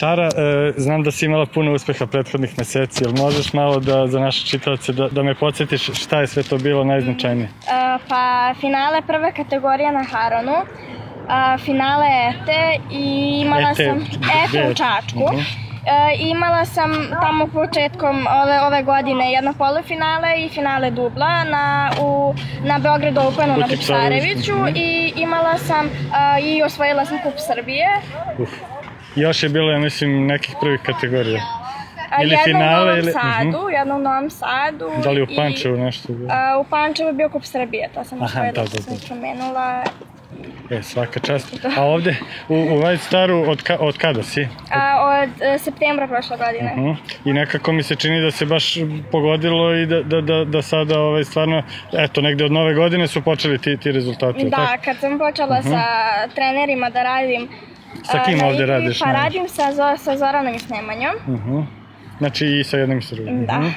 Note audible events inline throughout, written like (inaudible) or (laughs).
Tara, e, znam da si imala puno uspeha prethodnih meseci, jel možeš malo da, za naše čitavce da, da me podsjetiš šta je sve to bilo najznačajnije? Uh, pa finale prve kategorije na Haronu, uh, finale ETE i imala ETE, sam? ETE u Čačku. Mhm. E, imala sam tamo početkom ove, ove godine jedno polufinale i finale dubla na, u, na Beograd Openu na U Tipsareviću, Tipsareviću mhm. i imala sam a, i osvojila sam kup Srbije. Uf. Još je bilo, ja mislim, nekih prvih kategorija. A, Ili jedno finale u Novom ili- Sadu, jedno u Novom Sadu. Da li u i- Pančevu nešto bilo? A, u Pančevu je bio kup Srbije, to sam Aha, da, da, što sam da. spomenula. E, svaka čast. A ovde, u, u White Staru, od, ka, od kada si? A, od e, septembra prošle godine. Mhm. I nekako mi se čini da se baš pogodilo i da, da, da, da sada ovaj, stvarno, eto, negde od nove godine su počeli ti, ti rezultati. Da, tako? kad sam počela sa trenerima da radim Sa kim na ovde radiš Pa najviše? radim sa, sa Zoranom i s Nemanjom. Mhm. Znači i sa jednim i sa drugim. Da. Mhm.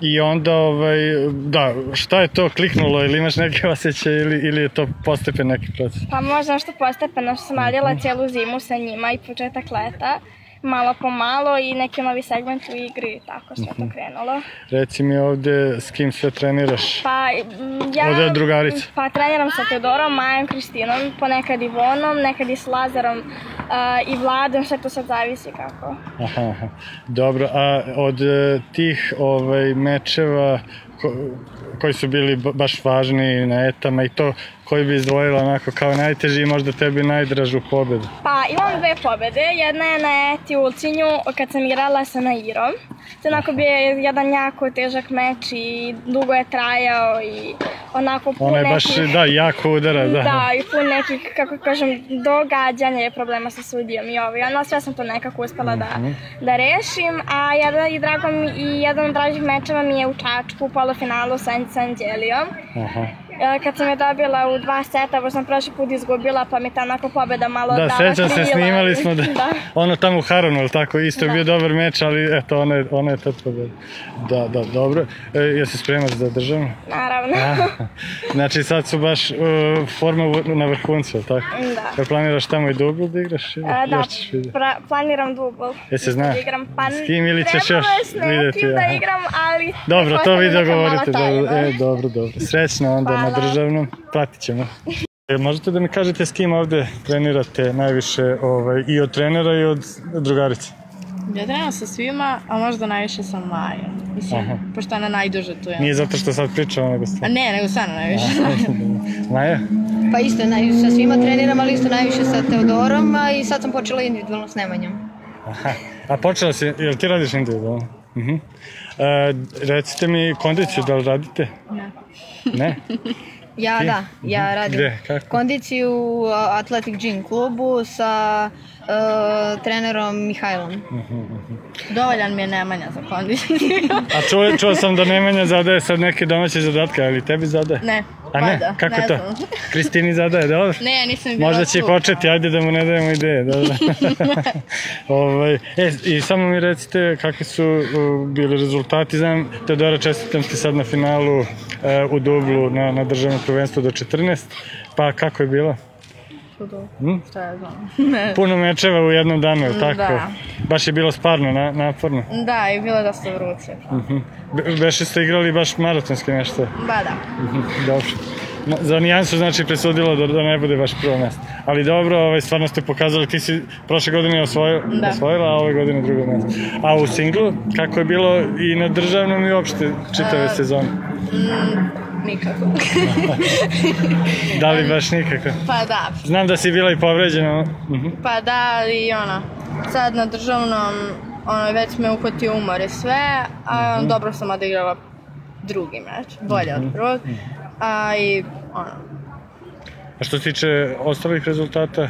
I onda, ovaj, da, šta je to kliknulo ili imaš neke (laughs) osjećaje ili, ili je to postepen neki proces? Pa možda što postepeno što sam radila cijelu zimu sa njima i početak leta. Malo po malo i neki novi segment u igri i tako sve to krenulo. Reci mi ovde s kim sve treniraš? Pa ja... Ovde je drugarica. Pa treniram sa Teodorom, Majom, Kristinom, ponekad Ivonom, nekad i s Lazarom a, i Vladom, sve to sad zavisi kako. Aha, aha. Dobro, a od e, tih ovaj, mečeva ko, koji su bili ba- baš važni na etama i to koji bi izdvojila onako kao najteži i možda tebi najdražu pobedu? Pa imam dve pobede, jedna je na Eti Ulcinju kad sam igrala sa Nairom. To onako bio je jedan jako težak meč i dugo je trajao i onako pun Ona je baš, nekih... da, jako udara, da. Da, i pun nekih, kako kažem, događanja i problema sa sudijom i ovo. I onda sve sam to nekako uspela da, Mhm. da rešim, a jedan, i, drago mi, i jedan od dražih mečeva mi je u Čačku u polufinalu sa, sa Anđelijom. Aha. E, Kad sam je dobila u dva seta, pošto sam prošli put izgubila, pa mi ta onako pobeda malo Da, dala sećam se, snimali smo da, da. ono tamo u Haronu, ali tako, isto je Da. bio dobar meč, ali eto, ona je, ona je tad pobeda. Da, da, dobro. E, jel se spremaš za državnu? Naravno. A, znači sad su baš uh, forma na vrhuncu, jel tako? Da. Jel planiraš tamo i dubl da igraš? Ili A, da, vidjeti? pra, planiram dubl. Jel se zna? Da igram, pa S kim ili ćeš trebalo još je s nekim vidjeti, da igram, ali... Dobro, to vi neka dogovorite. Dobro, e, dobro, dobro. Srećno onda na državnom. Pratit ćemo. E, možete da mi kažete s kim ovde trenirate najviše ovaj, i od trenera i od drugarice? Ja trenam sa svima, a možda najviše sa Majom. Mislim, Aha. pošto je ona najduže tu. Ja. Nije zato što sad pričamo, nego A stvarno. ne, nego stvarno najviše. Maja? Pa isto, naj, sa svima treniram, ali isto najviše sa Teodorom, a i sad sam počela individualno s Nemanjom. Aha. A počela si, jel ti radiš individualno? Mhm. E, recite mi kondiciju, da li radite? Ne. Ne? Ja Ti? da, ja radim Gde? Kako? kondiciju u Athletic Gym klubu sa e, trenerom Mihajlom. Dovoljan mi je Nemanja za kondiciju. A čuo, čuo sam da Nemanja zadaje sad neke domaće zadatke, ali tebi zadaje? ne, A ne? mada, Kako ne to? znam. (laughs) Kristini zadaje, dobro? Ne, nisam bila Možda će i tu. početi, ajde da mu ne dajemo ideje, dobro. (laughs) ovaj, e, I samo mi recite kakvi su uh, bili rezultati, znam, Teodora čestitam ti sad na finalu uh, u Dublu na, na državnom prvenstvu do 14, pa kako je bilo? Hm? Šta ja znam. (laughs) Puno mečeva u jednom danu, je li tako? Da. Baš je bilo sparno, na, naporno. Da, i bilo je dosta vruće. Mhm. Be, beše ste igrali baš maratonski nešto. Ba da. Mhm, Dobro. Ma, Za nijansu znači presudilo da, da ne bude baš prvo mesto. Ali dobro, ovaj, stvarno ste pokazali, ti si prošle godine osvojio, Da. osvojila, a ove godine drugo mesto. A u singlu, kako je bilo i na državnom i uopšte čitave sezone? Nikako. (laughs) Da li baš nikako? pa da. Znam da si bila i povređena. Mhm. Pa da, i ono, sad na državnom, ono, već me uhvatio umor i sve, a Mhm. dobro sam odigrala drugi meč, bolje od prvog. A i, ono, A što se tiče ostalih rezultata,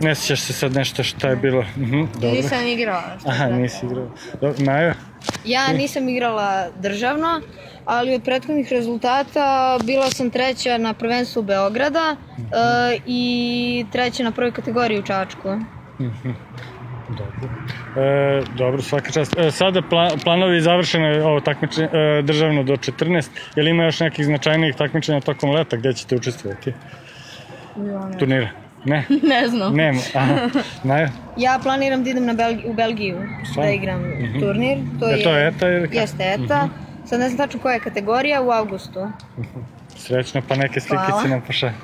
ne sjećaš se sad nešto šta je bilo? Mhm, dobro. nisam igrala. Aha, da. nisi igrao. Dobro, Majo? Ja nisam igrala državno, ali od prethodnih rezultata bila sam treća na prvenstvu Beograda e, i treća na prvoj kategoriji u Čačku. Dobro. E, dobro, svaka čast. E, sada pla, planovi završeno je ovo takmičenje e, državno do 14. Je li ima još nekih značajnijih takmičenja tokom leta gdje ćete učestvovati? I ono, Turnira? Ne? (laughs) Ne znam. Nema. Aha. Maja? Ja planiram da idem na Belgi, u Belgiju Stvarno? da igram turnir. To Je to ETA ili kako? Jeste ETA. Sad ne znam tačno koja je kategorija, u avgustu. (laughs) Srećno, pa neke slike Hvala. nam pošalje.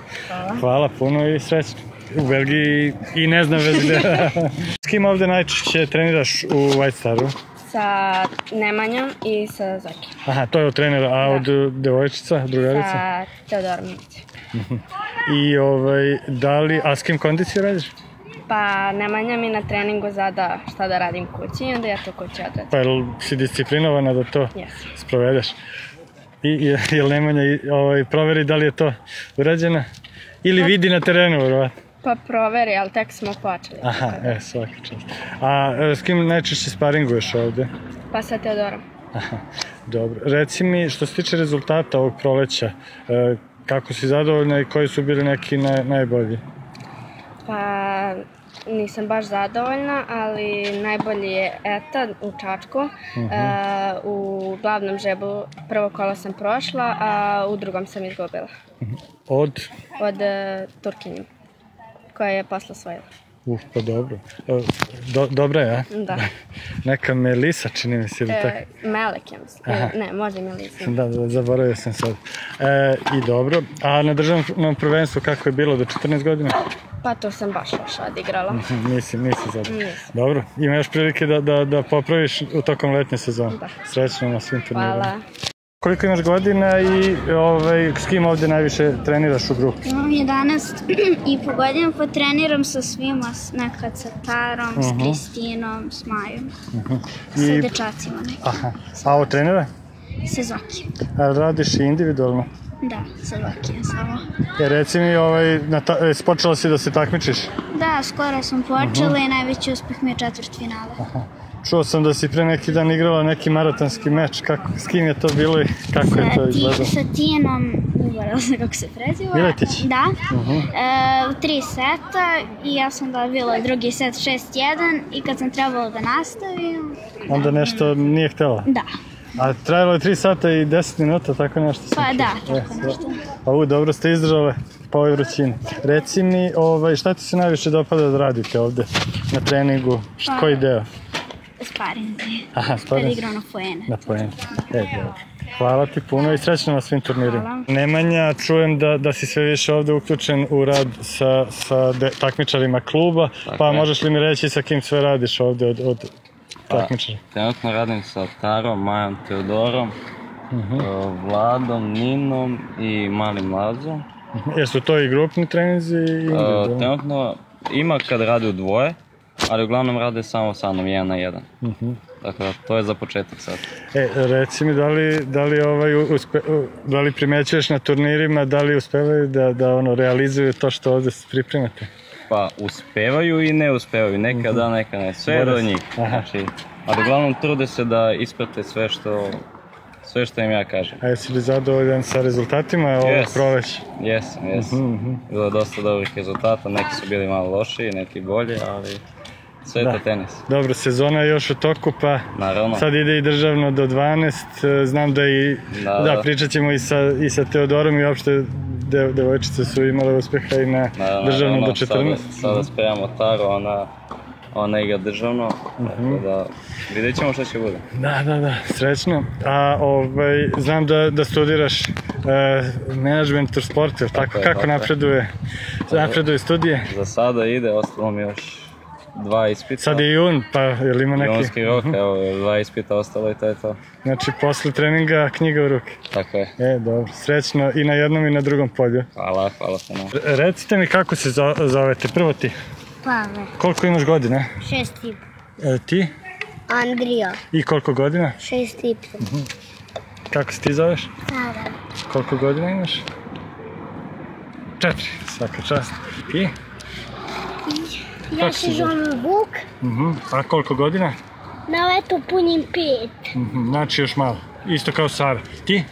Hvala puno i srećno. U Belgiji i ne znam već gde. (laughs) S kim ovde najčešće treniraš u White Staru? Sa Nemanjom i sa Zoki. Aha, to je od trenera, a od devojčica, drugarica? Sa Teodorom. (laughs) I ovaj, da li, a s kim kondiciju radiš? Pa Nemanja mi na treningu zada šta da radim kući i onda ja to kući odradim. Pa jel si disciplinovana da to Jesam. sprovedeš? I je- jel Nemanja i, ovaj, proveri da li je to urađeno? Ili vidi na terenu, verovatno? Pa proveri, ali tek smo počeli. Aha, e, svaka čast. A e, s kim najčešće sparinguješ ovde? Pa sa Teodorom. Aha, dobro. Reci mi, što se tiče rezultata ovog proleća, e, kako si zadovoljna i koji su bili neki naj, najbolji? Pa nisam baš zadovoljna, ali najbolji je ETA u Čačku. E, u glavnom žebu prvo kolo sam prošla, a u drugom sam izgubila. Od? Od e, Turkinju, koja je posle osvojila. Uf, pa dobro. E, Do, dobra je, a? Da. (laughs) Neka Melisa, čini mi se, ili tako? E, Melek, ja mislim. Aha. Ne, možda i Melisa. Da, da, zaboravio sam sad. E, I dobro. A na državnom prvenstvu kako je bilo do 14 godina? Pa to sam baš loše odigrala. Hm, Nisi, nisi zadovoljna. Nisam. Dobro, ima još prilike da, da, da popraviš u tokom letnje sezone. Da. Srećno na svim turnirima. Hvala. Koliko imaš godina i ovaj, s kim ovde najviše treniraš u grupi? Imam 11 i po godinu potreniram sa svima, s- nekad sa Tarom, s Kristinom, s Majom, sa I, dečacima neki, aha. A ovo trenera? sa Zokijem. A radiš i individualno? Da, sa Zokijem samo. E, reci mi, ovaj, na ta, e, počela si da se takmičiš? Da, skoro sam počela i najveći uspeh mi je četvrt finale. Čuo sam da si pre neki dan igrala neki maratonski meč. Kako, s kim je to bilo i kako je to Sa, izgledalo? sa Tijenom, zaboravila (laughs) sam kako se preziva. Miletić? Da, e, u tri seta i ja sam dobila drugi set 6-1 i kad sam trebala da nastavim, Onda nešto nije htjela. da, A trajalo je 3 sata i 10 minuta, tako nešto sam pa da, E, tako sve. nešto. A u, dobro ste izdržale po ovoj vrućini. Reci mi, ovaj, šta ti se najviše dopada da radite ovde na treningu? Pa- koji deo? Sparinzi. Aha, Kad spadan igrao na poene. na poen. E, dobro. Hvala ti puno i srećno na svim turnirima. Hvala. Nemanja, čujem da, da si sve više ovde uključen u rad sa, sa de, takmičarima kluba, pa je. možeš li mi reći sa kim sve radiš ovde od, od takmičara? Trenutno radim sa Tarom, Majom Teodorom, Mhm. e, Vladom, Ninom i Malim Lazom. Jesu to i grupni treninzi i E, individualni? Trenutno ima kad rade u dvoje, ali uglavnom rade samo sa mnom, jedan na jedan. Mhm. Tako da, to je za početak sad. E, reci mi, da li, da li, ovaj, uspe, da li primećuješ na turnirima, da li uspevaju da, da ono, realizuju to što ovde pripremate? Pa uspevaju i ne uspevaju, nekad da, nekad ne, sve do njih. Znači, ali uglavnom trude se da isprate sve što, sve što im ja kažem. A jesi li zadovoljan sa rezultatima ovog Yes. proleća? Jesam, jesam. Mhm, Bilo je dosta dobrih rezultata, neki su bili malo lošiji, neki bolji, ali sve je Da. to tenis. Dobro, sezona je još u toku, pa Naravno. sad ide i državno do 12. e, Znam da i, Da, da, da. pričat ćemo i sa, i sa Teodorom i uopšte de, devojčice su imale uspeha i na Naravno, državno do naravno, 14. Sada, sada spremamo Taru, ona, ona igra državno, Mhm. tako da vidjet ćemo šta će bude. Da, da, da, srećno. A ovaj, znam da, da studiraš e, management u sportu, jel tako? Tako je, Kako tako je. napreduje, napreduje studije? Za sada ide, ostalo mi još dva ispita. Sad je jun, pa jel ima neki? Junski rok, evo, dva ispita ostalo i to je to. Znači, posle treninga knjiga u ruke. Tako je. E, dobro, srećno i na jednom i na drugom polju. Hvala, hvala puno. Re- Recite mi kako se zo- zovete, prvo ti. Pave, Koliko imaš godina? šest i E, ti? Andrija, I koliko godina? šest i Kako se ti zoveš? Sara, Koliko godina imaš? Četiri, svaka čast. I? Ja si se zovem Vuk, Mhm. A koliko godina? na leto punim pet. Mhm, Znači još malo. Isto kao Sara. Ti?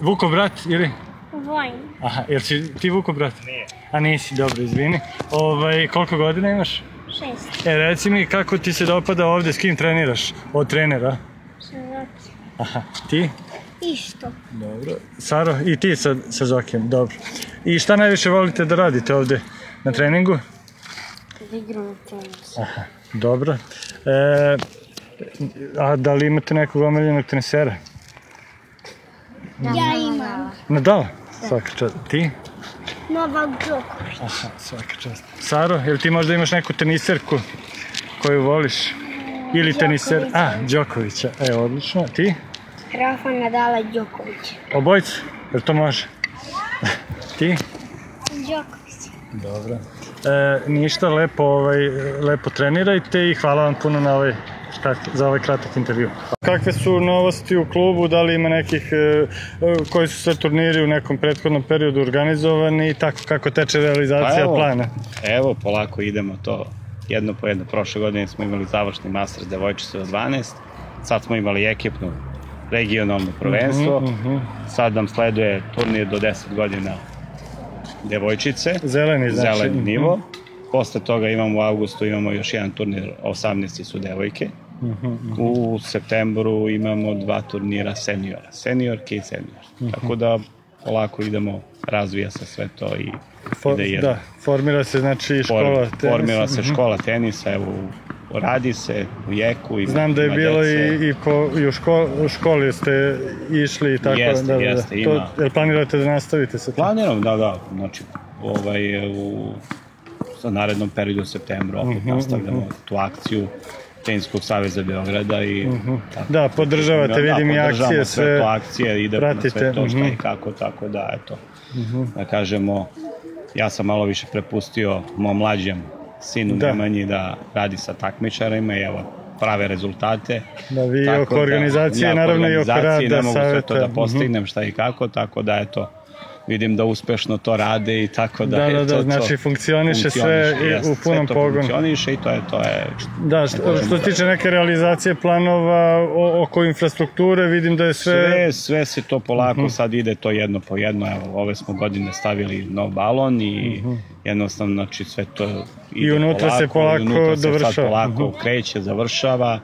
Vuko brat ili? Vojn, Aha, jel si ti Vuko brat? Nije. A nisi, dobro, izvini. Ovaj, koliko godina imaš? šest, E, reci mi kako ti se dopada ovde, s kim treniraš? Od trenera? sa Zoki, Aha, ti? isto. Dobro. Saro, i ti sa, sa Zokijem, dobro. I šta najviše volite da radite ovde na treningu? Igram na tenis. Dobro. E, a da li imate nekog omiljenog tenisera? Ja imam. Nadal? Svaka čast. Ti? Novak Đoković. Aha, svaka čast. Saro, jel ti možda imaš neku teniserku koju voliš? Ili teniser... A, Đokovića. E, odlično. Ti? Rafa Nadala Đoković. Obojicu? Jel to može? (laughs) Ti? Đoković. Dobro. E, ništa, lepo, ovaj, lepo trenirajte i hvala vam puno na ovaj, krat, za ovaj kratak intervju. Kakve su novosti u klubu, da li ima nekih, e, e, koji su sve turniri u nekom prethodnom periodu organizovani i tako kako teče realizacija Pa evo. plana? Evo, polako idemo to jedno po jedno. Prošle godine smo imali završni Masters devojčice od 12, sad smo imali ekipnu regionalno prvenstvo, Mhm, sad nam sleduje turnir do 10 godina devojčice, Zeleni, znači. zeleni mhm. nivo. Posle toga imamo u avgustu imamo još jedan turnir, 18 su devojke. Mhm, U septembru imamo dva turnira seniora, seniorke i senior. Mhm. Tako da polako idemo, razvija se sve to i For, ide jedno. da, formira se znači škola For, tenisa. formira se Mhm. škola tenisa, evo, radi se u jeku. Ima, Znam da je bilo dece. i, i, po, i u, ško, u školi ste išli i tako. Jeste, da, da, da. jeste, To, ima. jel planirate da nastavite sa tim? Planiram, da, da, znači, ovaj, u sa narednom periodu u septembru opet Mhm, nastavljamo tu akciju Teniskog saveza Beograda i tako. Da, podržavate, Da, vidim i podržavamo akcije, sve to akcije, ide pratite, sve to šta mhm. i kako, tako da, eto, da kažemo, ja sam malo više prepustio mom mlađem sinu Da. Nemanji da radi sa takmičarima i evo, prave rezultate. Da, vi Tako oko organizacije, ja naravno i oko rada, ne mogu sve to da mhm. postignem šta i kako, tako da eto, vidim da uspešno to rade i tako da, Da, da, da, to, znači to, funkcioniše sve i u punom sve to pogonu. funkcioniše i to je, to je Da, što, što se tiče neke realizacije planova o, oko infrastrukture, vidim da je sve... Sve, sve se to polako Mhm. sad ide to jedno po jedno, evo ove smo godine stavili nov balon i jednostavno znači sve to ide Mhm. I unutra se polako i unutra se dovršava. sad polako Mhm. kreće, završava,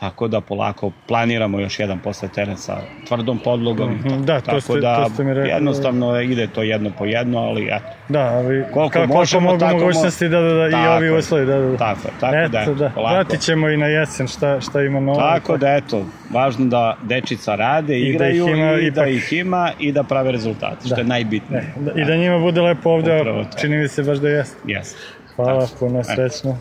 tako da polako planiramo još jedan posle teren sa tvrdom podlogom. Mhm, da, to tako ste- da to ste mi rekli. jednostavno ide to jedno po jedno, ali eto, Da, ali Koliko kako možemo, mogu mo- mogućnosti da, da, da, i Tako ovi je. uslovi, da, da, da. tako tako da, Eto, eto, da, polako. pratit ćemo i na jesen šta, šta ima novo. Tako da eto, važno da dečica rade, I da igraju ima i da ipak- ih ima i da prave rezultate, što Da. je najbitnije. Da, I da njima bude lepo ovde, čini mi se baš da jeste. Jeste. Hvala, puno Eto. srećno.